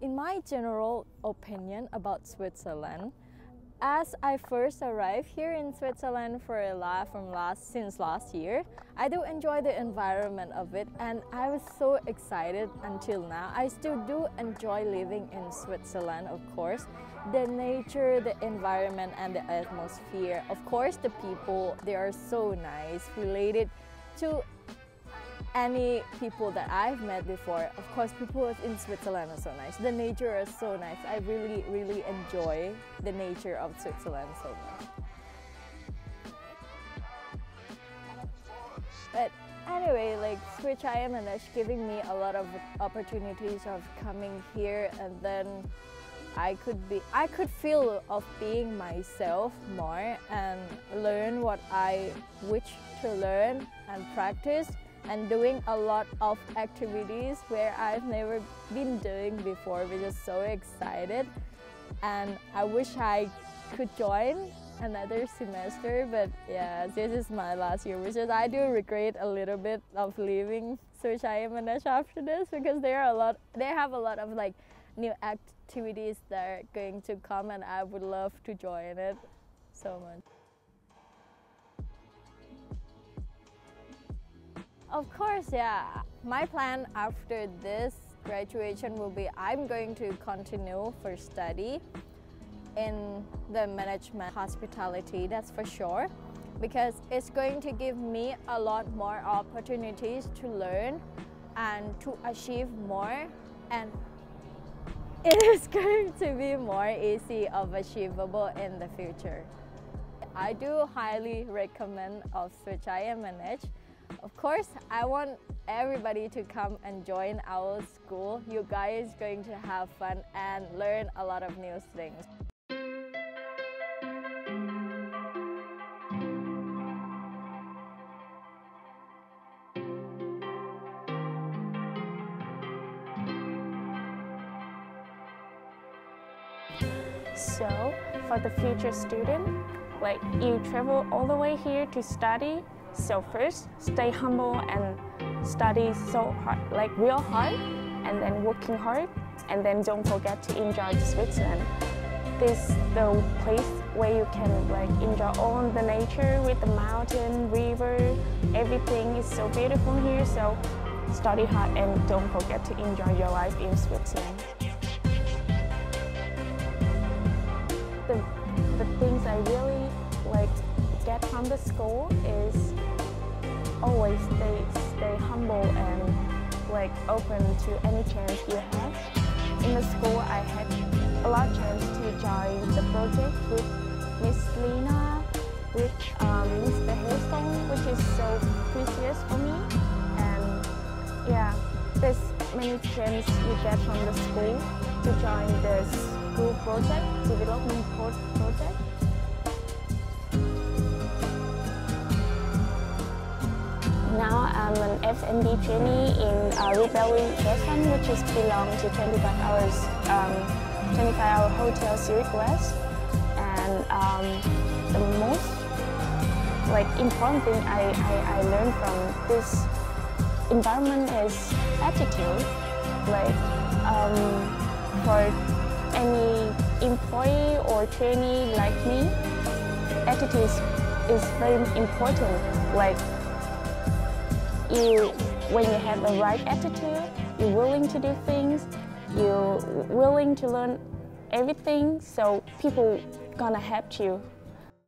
in my general opinion about Switzerland, as I first arrived here in Switzerland for a lot from last since last year, I do enjoy the environment of it and I was so excited until now. I still do enjoy living in Switzerland, of course. The nature, the environment and the atmosphere. Of course, the people, they are so nice, related to any people that I've met before. Of course, people in Switzerland are so nice. The nature is so nice. I really, really enjoy the nature of Switzerland so much. But anyway, like Swiss IM&H giving me a lot of opportunities of coming here and then I could be I could feel of being myself more and learn what I wish to learn and practice and doing a lot of activities where I've never been doing before, which is so excited. And I wish I could join another semester, but yeah, this is my last year, which is I do regret a little bit of leaving Swiss IM&H after this because there are a lot, they have a lot of like new activities that are going to come and I would love to join it so much. Of course, yeah. My plan after this graduation will be I'm going to continue for study in the management hospitality, that's for sure, because it's going to give me a lot more opportunities to learn and to achieve more and it is going to be more easy of achievable in the future. I do highly recommend of Swiss IM&H of course, I want everybody to come and join our school. You guys going to have fun and learn a lot of new things. So, for the future student, like you travel all the way here to study, so first, stay humble and study so hard, like real hard, and then working hard, and then don't forget to enjoy Switzerland. This is the place where you can like enjoy all the nature with the mountain, river, everything is so beautiful here. So study hard and don't forget to enjoy your life in Switzerland. The, the things I really get from the school is always stay, stay humble and like open to any chance you have. In the school, I had a lot of chance to join the project with Miss Lina, with um, Mr. Hailstone, which is so precious for me. And yeah, there's many chance you get from the school to join the school project, development project. I'm an F&B trainee in uh, Rebellion restaurant, which is belong to 25 hours, um, 25 hour hotel Zurich West. And um, the most like important thing I, I, I learned from this environment is attitude. Like um, for any employee or trainee like me, attitude is, is very important. Like you, when you have the right attitude, you're willing to do things, you're willing to learn everything, so people gonna help you